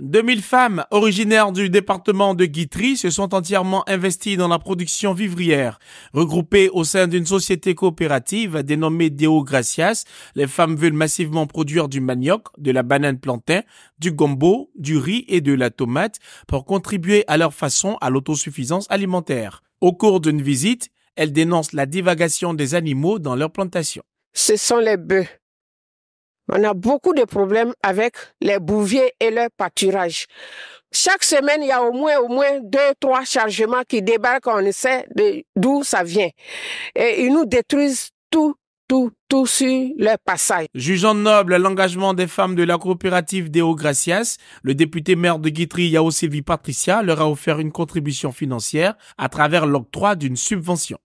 2000 femmes originaires du département de Guitry se sont entièrement investies dans la production vivrière. Regroupées au sein d'une société coopérative dénommée Deo Gracias, les femmes veulent massivement produire du manioc, de la banane plantain, du gombo, du riz et de la tomate pour contribuer à leur façon à l'autosuffisance alimentaire. Au cours d'une visite, elles dénoncent la divagation des animaux dans leurs plantations. Ce sont les bœufs on a beaucoup de problèmes avec les bouviers et leur pâturage. Chaque semaine, il y a au moins, au moins deux, trois chargements qui débarquent. On sait d'où ça vient. Et ils nous détruisent tout, tout, tout sur leur passage. Jugeant noble l'engagement des femmes de la coopérative Deo Gracias, le député maire de Guitry, Yao Sylvie Patricia, leur a offert une contribution financière à travers l'octroi d'une subvention.